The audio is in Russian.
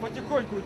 потихоньку.